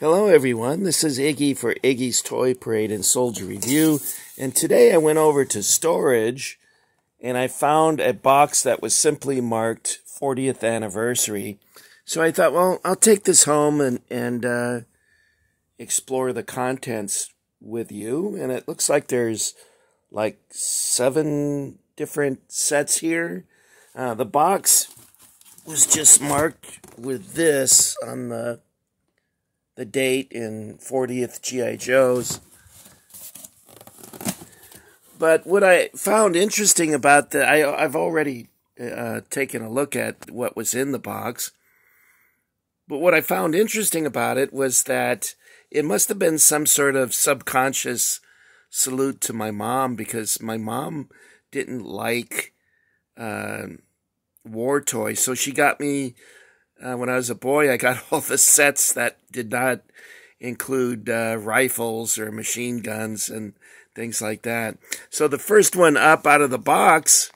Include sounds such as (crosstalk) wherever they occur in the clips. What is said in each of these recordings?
Hello, everyone. This is Iggy for Iggy's Toy Parade and Soldier Review. And today I went over to storage and I found a box that was simply marked 40th anniversary. So I thought, well, I'll take this home and, and uh, explore the contents with you. And it looks like there's like seven different sets here. Uh, the box was just marked with this on the the date in 40th GI Joes. But what I found interesting about the I I've already uh, taken a look at what was in the box. But what I found interesting about it was that it must have been some sort of subconscious salute to my mom because my mom didn't like uh, war toys. So she got me, uh, when I was a boy, I got (laughs) all the sets that did not include uh, rifles or machine guns and things like that. So the first one up out of the box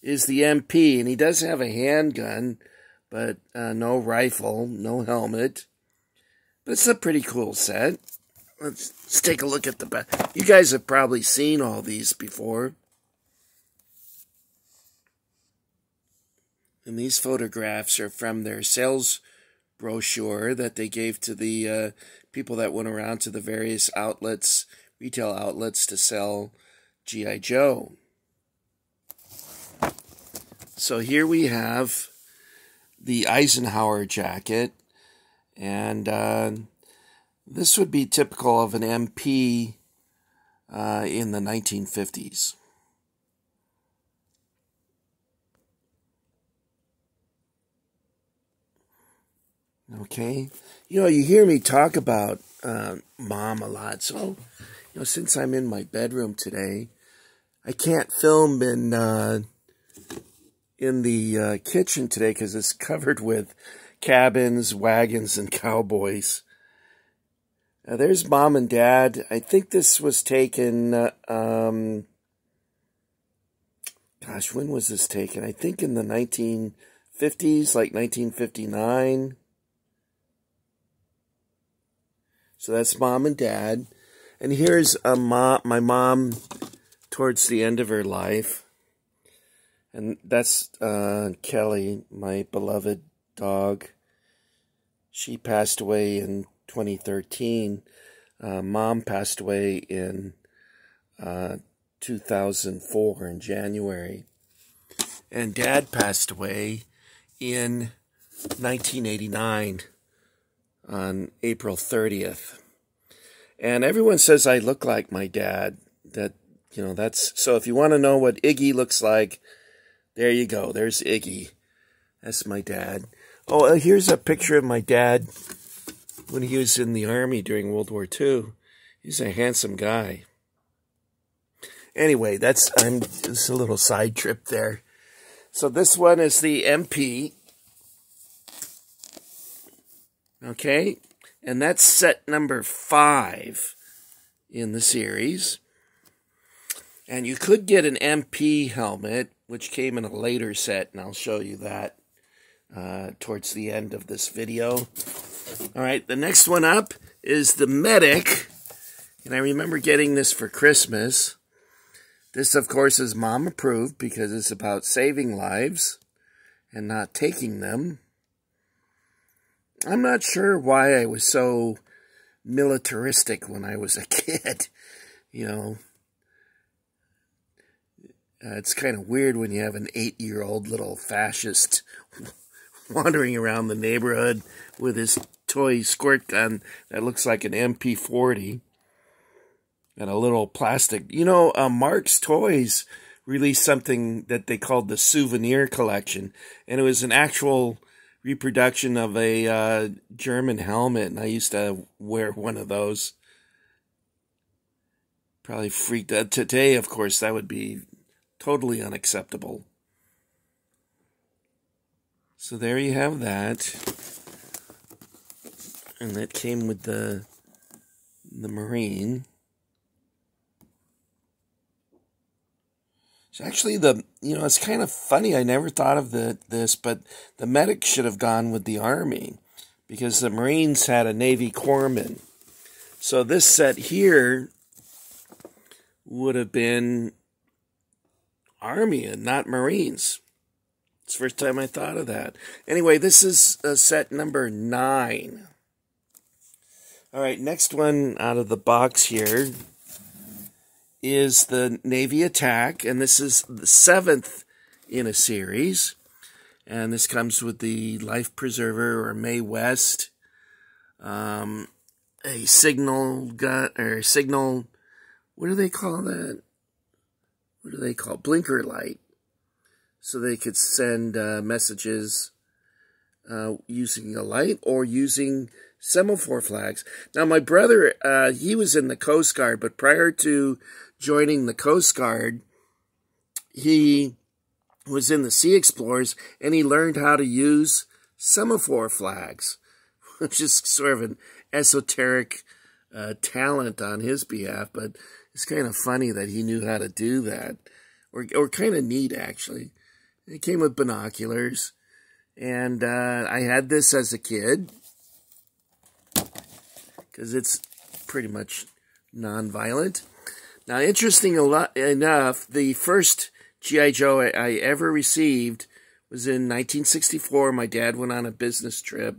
is the MP, and he does have a handgun, but uh, no rifle, no helmet. But it's a pretty cool set. Let's, let's take a look at the back. You guys have probably seen all these before. And these photographs are from their sales brochure that they gave to the uh, people that went around to the various outlets, retail outlets, to sell G.I. Joe. So here we have the Eisenhower jacket, and uh, this would be typical of an MP uh, in the 1950s. Okay. You know, you hear me talk about uh, mom a lot. So, you know, since I'm in my bedroom today, I can't film in uh, in the uh, kitchen today because it's covered with cabins, wagons, and (laughs) cowboys. Now, there's mom and dad. I think this was taken. Uh, um, gosh, when was this taken? I think in the 1950s, like 1959. So that's mom and dad. And here's a mom, my mom towards the end of her life. And that's uh, Kelly, my beloved dog. She passed away in 2013. Uh, mom passed away in uh, 2004 in January. And dad passed away in 1989 on April 30th. And everyone says I look like my dad. That, you know, that's so if you want to know what Iggy looks like, there you go. There's Iggy. That's my dad. Oh, uh, here's a picture of my dad when he was in the army during World War II. He's a handsome guy. Anyway, that's I'm just a little side trip there. So this one is the MP Okay? And that's set number five in the series. And you could get an MP helmet, which came in a later set, and I'll show you that uh, towards the end of this video. All right, the next one up is the Medic. And I remember getting this for Christmas. This, of course, is mom approved because it's about saving lives and not taking them. I'm not sure why I was so militaristic when I was a (laughs) kid. You know, uh, it's kind of weird when you have an eight year old little fascist (laughs) wandering around the neighborhood with his toy squirt gun that looks like an MP 40 and a little plastic. You know, uh, Marx Toys released something that they called the souvenir collection, and it was an actual reproduction of a uh, German helmet, and I used to wear one of those. Probably freaked out. Today, of course, that would be totally unacceptable. So there you have that. And that came with the the Marine. It's actually the you know it's kind of funny. I never thought of the this, but the medic should have gone with the army because the Marines had a Navy corpsman. So this set here would have been Army and not Marines. It's first time I thought of that. Anyway, this is uh, set number nine. All right, next one out of the box here is the Navy Attack, and this is the seventh in a series. And this comes with the Life Preserver or Mae West, um, a signal gun or signal. What do they call that? What do they call blinker light? So they could send uh, messages uh, using a light or using semaphore flags. Now, my brother, uh, he was in the Coast Guard, but prior to joining the Coast Guard, he was in the Sea Explorers and he learned how to use semaphore flags, (laughs) which is sort of an esoteric uh, talent on his behalf, but it's kind of funny that he knew how to do that, or, or kind of neat actually. It came with binoculars, and uh, I had this as a kid because it's pretty much non-violent. Now, interesting enough, the first G.I. Joe I, ever received was in 1964. My dad went on a business trip.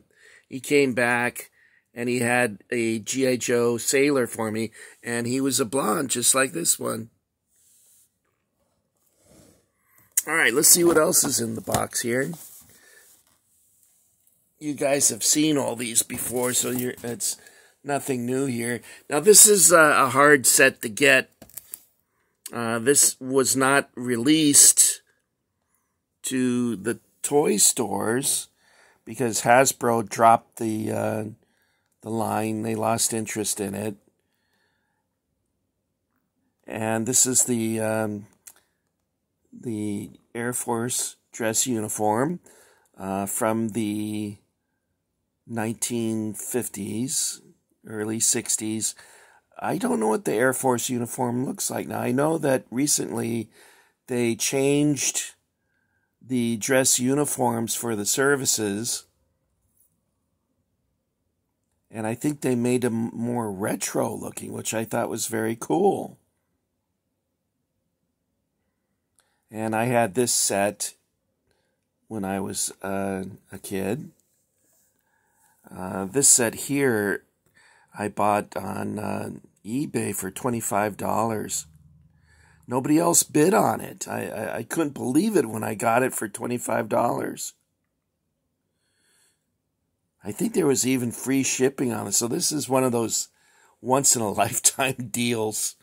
He came back and he had a G.I. Joe sailor for me, and he was a blonde, just like this one. All right, let's see what else is in the box here. You guys have seen all these before, so you're, it's nothing new here. Now, this is a, a hard set to get uh, this was not released to the toy stores because Hasbro dropped the uh, the line. They lost interest in it, and this is the um, the Air Force dress uniform uh, from the 1950s, early 60s. I don't know what the Air Force uniform looks like now. I know that recently they changed the dress uniforms for the services. And I think they made them more retro looking, which I thought was very cool. And I had this set when I was uh, a kid. Uh, this set here I bought on uh, eBay for $25. Nobody else bid on it. I, I, I couldn't believe it when I got it for $25. I think there was even free shipping on it. So this is one of those once in a lifetime (laughs) deals.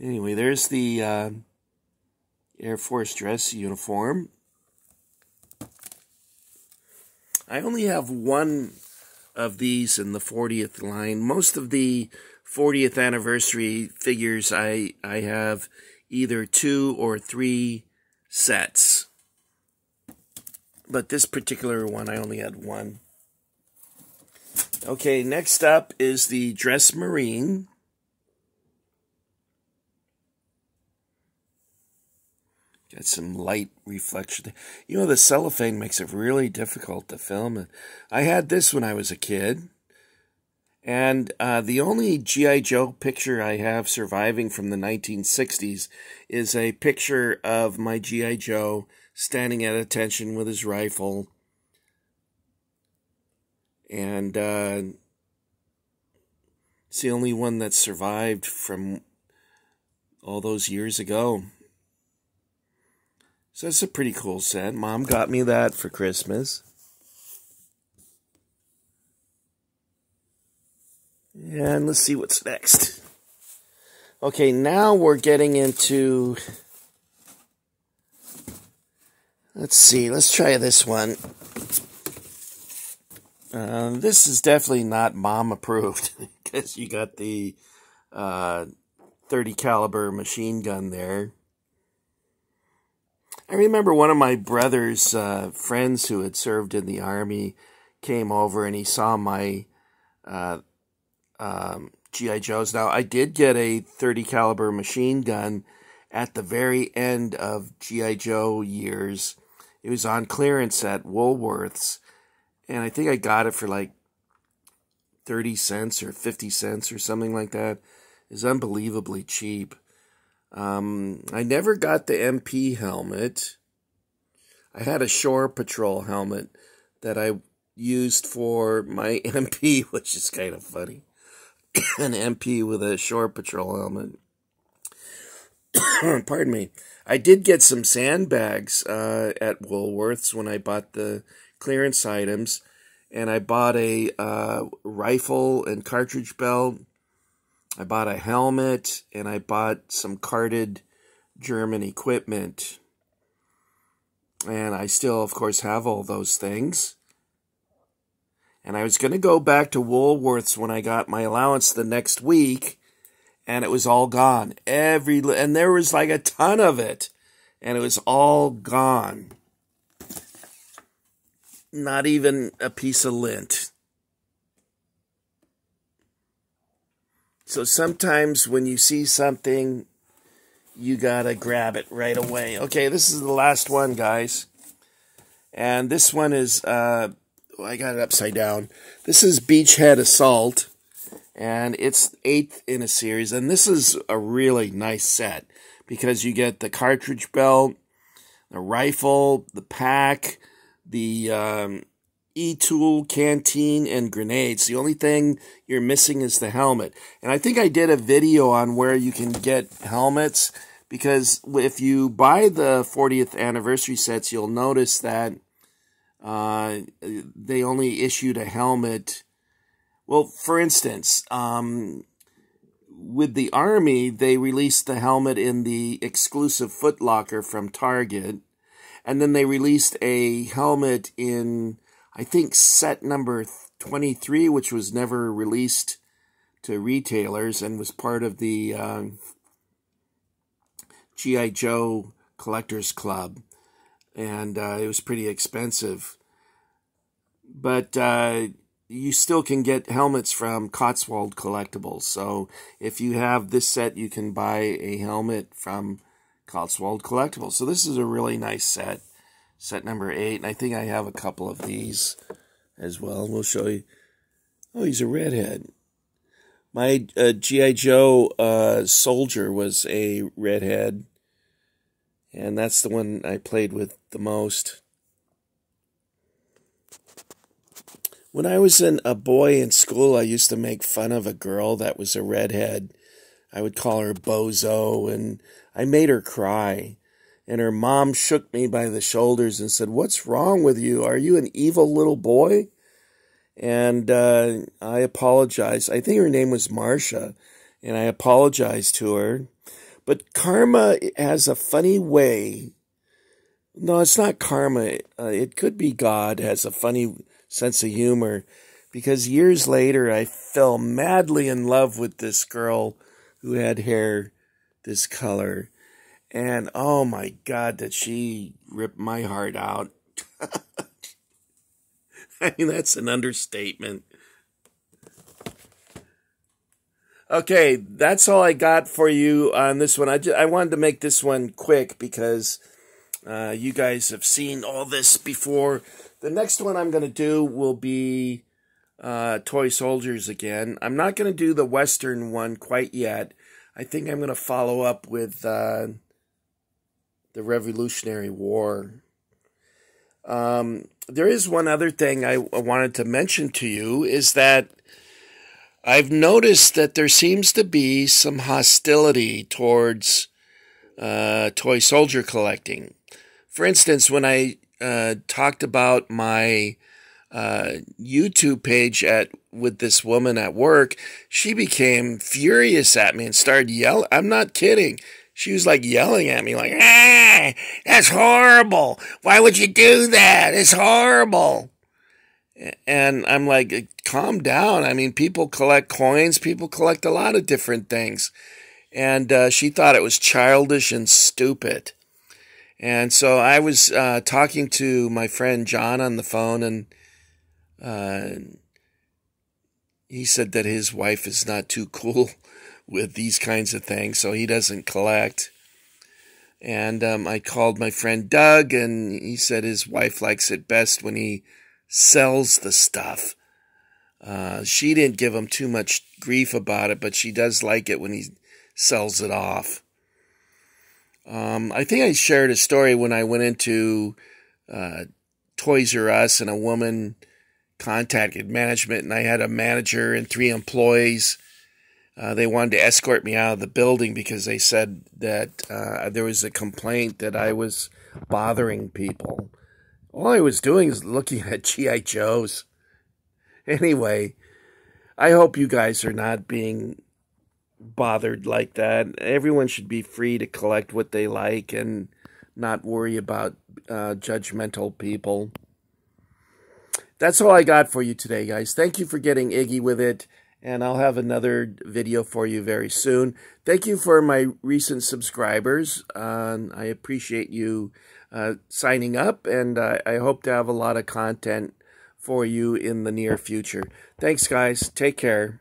Anyway, there's the uh, Air Force dress uniform. I only have one of these in the 40th line. Most of the 40th anniversary figures I I have either two or three sets. But this particular one I only had one. Okay, next up is the Dress Marine. Some light reflection. You know, the cellophane makes it really difficult to film. I had this when I was a kid. And uh, the only G.I. Joe picture I have surviving from the 1960s is a picture of my G.I. Joe standing at attention with his rifle. And uh, it's the only one that survived from all those years ago. So it's a pretty cool set. Mom got me that for Christmas. And let's see what's next. Okay, now we're getting into. Let's see, let's try this one. Uh, this is definitely not mom approved (laughs) because you got the uh, 30 caliber machine gun there. I remember one of my brother's uh, friends who had served in the army came over and he saw my uh, um, GI Joes. Now I did get a 30 caliber machine gun at the very end of GI Joe years. It was on clearance at Woolworths, and I think I got it for like 30 cents or 50 cents or something like that. Is unbelievably cheap. Um, I never got the MP helmet. I had a Shore Patrol helmet that I used for my (laughs) MP, which is kind of funny. (coughs) An MP with a Shore Patrol helmet. (coughs) Pardon me. I did get some sandbags uh, at Woolworths when I bought the clearance items, and I bought a uh, rifle and cartridge belt. I bought a helmet, and I bought some carded German equipment. And I still, of course, have all those things. And I was going to go back to Woolworths when I got my allowance the next week, and it was all gone. Every and there was like a ton of it, and it was all gone. Not even a piece of lint. So sometimes when you see something, you gotta grab it right away. Okay, this is the last one, guys. And this one is, uh, I got it upside down. This is Beachhead Assault, and it's eighth in a series. And this is a really nice set because you get the cartridge belt, the rifle, the pack, the um, e-tool, canteen, and grenades. The only thing you're missing is the helmet. And I think I did a video on where you can get helmets because if you buy the 40th anniversary sets, you'll notice that uh, they only issued a helmet. Well, for instance, um, with the Army, they released the helmet in the exclusive Footlocker from Target. And then they released a helmet in, I think, set number 23, which was never released to retailers and was part of the uh, G.I. Joe Collectors Club and uh, it was pretty expensive. But uh, you still can get helmets from Cotswold Collectibles. So if you have this set, you can buy a helmet from Cotswold Collectibles. So this is a really nice set, set number eight. And I think I have a couple of these as well. We'll show you. Oh, he's a redhead. My uh, G.I. Joe uh, soldier was a redhead and that's the one I played with the most. When I was in a boy in school, I used to make fun of a girl that was a redhead. I would call her Bozo, and I made her cry. And her mom shook me by the shoulders and said, What's wrong with you? Are you an evil little boy? And uh, I apologized. I think her name was Marcia. And I apologized to her. But karma has a funny way. No, it's not karma. Uh, it could be God has a funny sense of humor. Because years later, I fell madly in love with this girl who had hair this color. And oh my God, did she rip my heart out. (laughs) I mean, that's an understatement. Okay, that's all I got for you on this one. I, just, I wanted to make this one quick because uh, you guys have seen all this before. The next one I'm going to do will be uh, Toy Soldiers again. I'm not going to do the Western one quite yet. I think I'm going to follow up with uh, the Revolutionary War. Um, there is one other thing I wanted to mention to you is that I've noticed that there seems to be some hostility towards uh, toy soldier collecting. For instance, when I uh, talked about my uh, YouTube page at with this woman at work, she became furious at me and started yelling. I'm not kidding. She was like yelling at me, like, "Ah, that's horrible! Why would you do that? It's horrible!" And I'm like, calm down. I mean, people collect coins, people collect a lot of different things. And uh, she thought it was childish and stupid. And so I was uh, talking to my friend John on the phone, and uh, he said that his wife is not too cool with these kinds of things, so he doesn't collect. And um, I called my friend Doug, and he said his wife likes it best when he sells the stuff. Uh, she didn't give him too much grief about it, but she does like it when he sells it off. Um, I think I shared a story when I went into uh, Toys R Us and a woman contacted management, and I had a manager and three employees. Uh, they wanted to escort me out of the building because they said that uh, there was a complaint that I was bothering people. All I was doing is looking (laughs) at G.I. Joes. Anyway, I hope you guys are not being bothered like that. Everyone should be free to collect what they like and not worry about uh, judgmental people. That's all I got for you today, guys. Thank you for getting Iggy with it, and I'll have another video for you very soon. Thank you for my recent subscribers. Uh, I appreciate you uh, signing up, and I hope to have a lot of content for you in the near future. Thanks, guys. Take care.